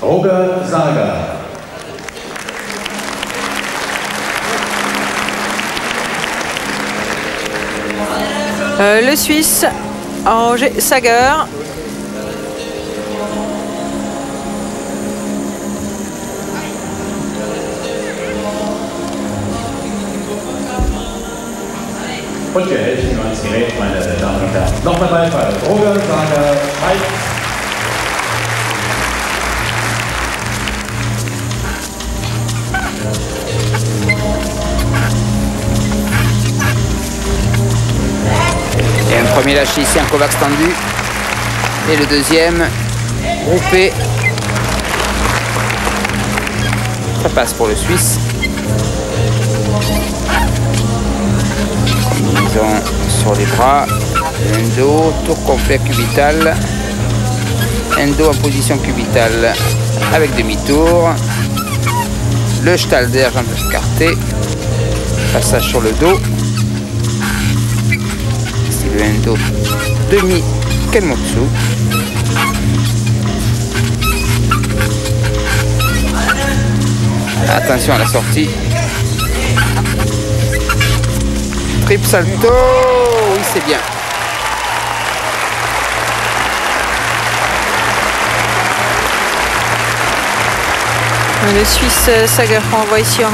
Roger Sager. Euh, le Suisse, Roger Sager. Und wir helfen ans Gerät, meine Damen und Herren. Nochmal Beifall. Roger Sager, Mike. Premier ici, un Kovacs tendu. Et le deuxième, groupé. Ça passe pour le Suisse. Sur les bras. Endo, tour complet cubital. Endo en position cubitale avec demi-tour. Le Stalder, jambe écartée. Passage sur le dos. Endo demi Kenmotsu. Attention à la sortie. Trip salto, oui c'est bien. Le Suisse Sager renvoie ici en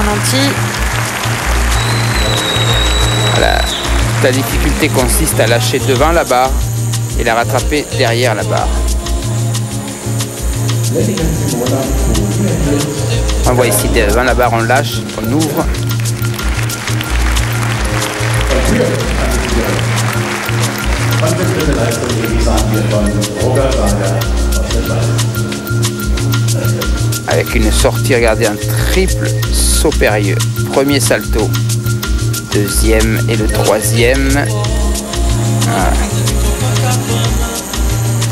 La difficulté consiste à lâcher devant la barre et la rattraper derrière la barre. On voit ici devant la barre, on lâche, on ouvre. Avec une sortie, regardez, un triple saut périlleux. Premier salto, deuxième et le troisième. Voilà.